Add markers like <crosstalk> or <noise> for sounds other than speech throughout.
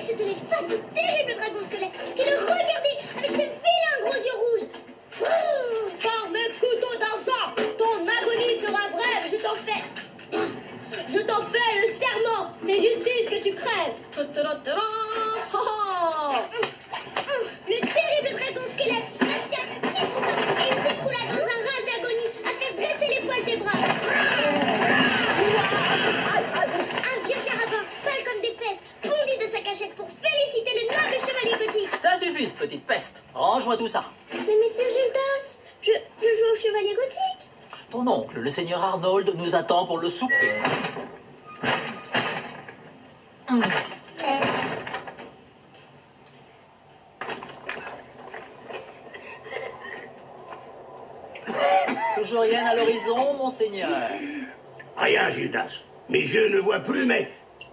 que se tenait face au terrible dragon squelette qui le regardait avec ses vilains gros yeux rouges. Brrr Forme couteau d'argent, ton agonie sera brève, je t'en fais. Je t'en fais le serment, c'est justice que tu crèves. Tout ça. Mais Messire Gildas, je, je joue au chevalier gothique. Ton oncle, le seigneur Arnold, nous attend pour le souper. Toujours rien à l'horizon, monseigneur. Rien, Gildas. Mes yeux ne voient plus, mais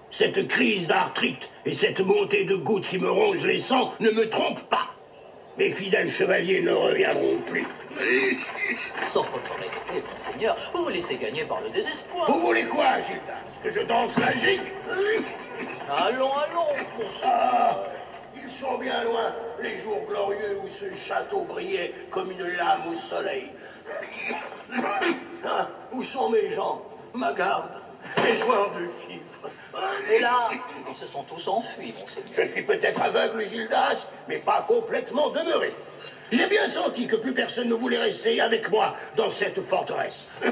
cette crise d'arthrite et cette montée de gouttes qui me rongent les sangs ne me trompent pas. Mes fidèles chevaliers ne reviendront plus. Sauf votre respect, monseigneur, vous vous laissez gagner par le désespoir. Vous voulez quoi, Gildas Que je danse la gigue Allons, allons, monseigneur. Ah, ils sont bien loin, les jours glorieux où ce château brillait comme une lame au soleil. <coughs> Ah, où sont mes gens, ma garde, les joueurs de fifre Hélas, ils se sont tous enfuis. Je suis peut-être aveugle, Gildas, mais pas complètement demeuré. J'ai bien senti que plus personne ne voulait rester avec moi dans cette forteresse. <laughs>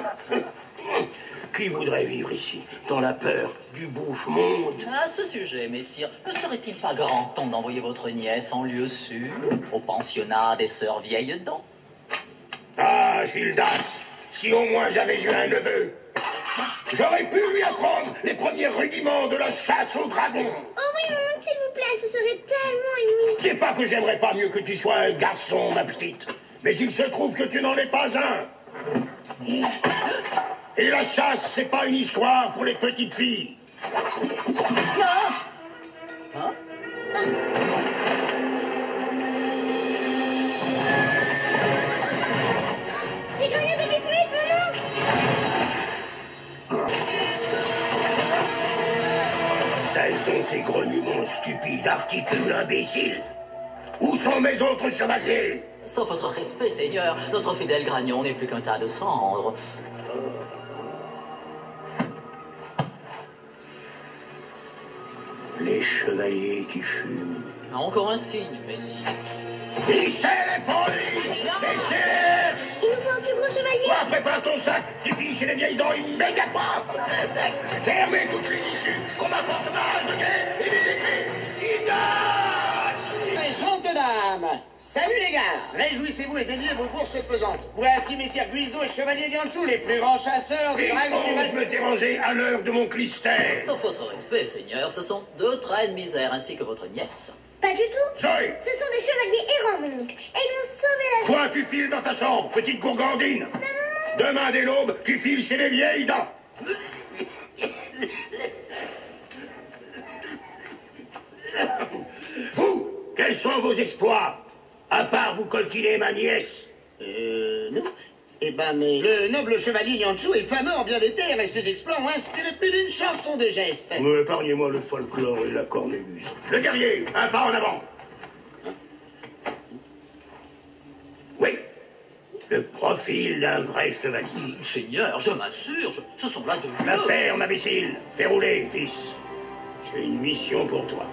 Qui voudrait vivre ici, dans la peur du bouffe monde À ce sujet, messire, ne serait-il pas grand temps d'envoyer votre nièce en lieu sûr, au pensionnat des sœurs vieilles dents? Ah, Gildas, si au moins j'avais eu un neveu, j'aurais pu lui apprendre les premiers rudiments de la chasse au dragon. Oh oui, maman, s'il vous plaît, ce serait tellement ennuyeux. C'est pas que j'aimerais pas mieux que tu sois un garçon, ma petite, mais il se trouve que tu n'en es pas un. Et la chasse, c'est pas une histoire pour les petites filles. C'est Donc ces grognements stupides, articule imbécile. Où sont mes autres chevaliers? Sauf votre respect, seigneur, notre fidèle Gragnon n'est plus qu'un tas de cendres. Les chevaliers qui fument. Encore un signe, messire. Lissez les polices chevalier Toi, prépare ton sac. Tu files chez les vieilles dents immédiatement. Fermez toutes les issues Qu'on m'apporte ma hache de guerre et mes épées Présente dames. Salut les gars. Réjouissez-vous et déliez vos bourses pesantes. Voici messieurs Guizot et Chevalier Lianchou, les plus grands chasseurs des Qui dragons du Val- me déranger à l'heure de mon clistère Sauf votre respect, seigneur, ce sont deux traits de misère ainsi que votre nièce. Pas du tout. Zoé Ce sont des chevaliers errants, mon oncle. Et ils m'ont sauvé la vie. Toi, tu files dans ta chambre, petite gourgandine. Demain dès l'aube, tu files chez les vieilles dents. Vous, quels sont vos exploits? À part vous coltiner ma nièce. Euh, non. Eh ben, mais le noble chevalier Lianchou est fameux en bien des terres et ses exploits ont inspiré plus d'une chanson de gestes. Mais épargnez-moi le folklore et la cornemuse. Le guerrier, un pas en avant. Oui, le profil d'un vrai chevalier. Seigneur, je m'assure, ce sont là de La ferme, imbécile. Fais rouler, fils. J'ai une mission pour toi.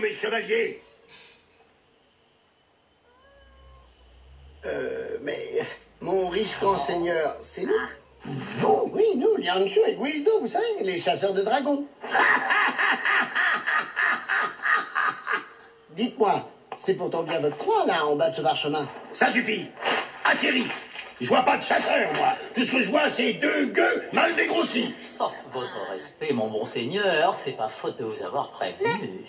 Mes chevaliers Euh, mais mon riche grand seigneur, c'est nous. Vous Oui, nous, Lianchou et Guizdo, vous savez, les chasseurs de dragons. <laughs> Dites-moi, c'est pourtant bien votre croix, là, en bas de ce parchemin. Ça suffit. Achérie. Je vois pas de chasseur, moi. Tout ce que je vois, c'est deux gueux mal dégrossis. Sauf votre respect, mon bon seigneur, c'est pas faute de vous avoir prévenu.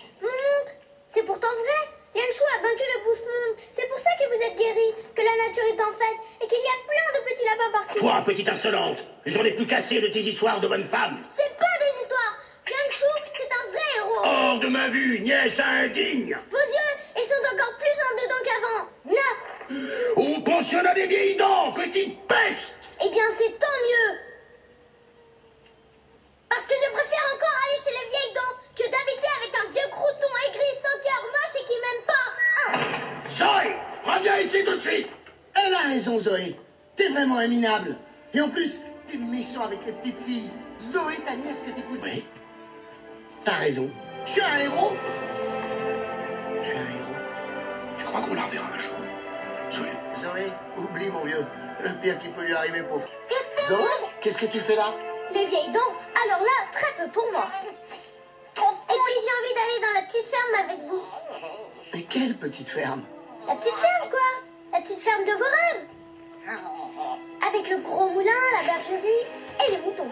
C'est pourtant vrai. Yanchou a vaincu le bouffe-monde. C'est pour ça que vous êtes guéri, que la nature est en fête et qu'il y a plein de petits lapins partout. Toi, petite insolente, j'en ai plus cassé de tes histoires de bonne femme. C'est pas des histoires. Yanchou, c'est un vrai héros. Hors de ma vue, nièce indigne. Vos yeux, ils sont encore plus en dedans qu'avant. Non. Au pensionnat des vieilles dents, petite peste. Eh bien, c'est tant mieux. Parce que je préfère encore aller chez les vieilles dents que d'habiter avec un vieux crouton aigri, sans cœur, moche et qui m'aime pas. Hein. Zoé, reviens ici tout suite. Euh, raison, Zoé. T'es vraiment un minable. Et en plus, t'es méchant avec les petites filles. Zoé, ta nièce que t'écoutes. Oui. T'as raison. Je suis un héros. Je suis un héros. Tu crois qu'on la reverra un jour Zoé Zoé, oublie mon vieux. Le pire qui peut lui arriver, pauvre. Zoé, qu'est-ce que tu fais là? Les vieilles dents, alors là, très peu pour moi. Et puis j'ai envie d'aller dans la petite ferme avec vous. Mais quelle petite ferme? La petite ferme, quoi petite ferme de vos Avec le gros moulin, la bergerie et les moutons.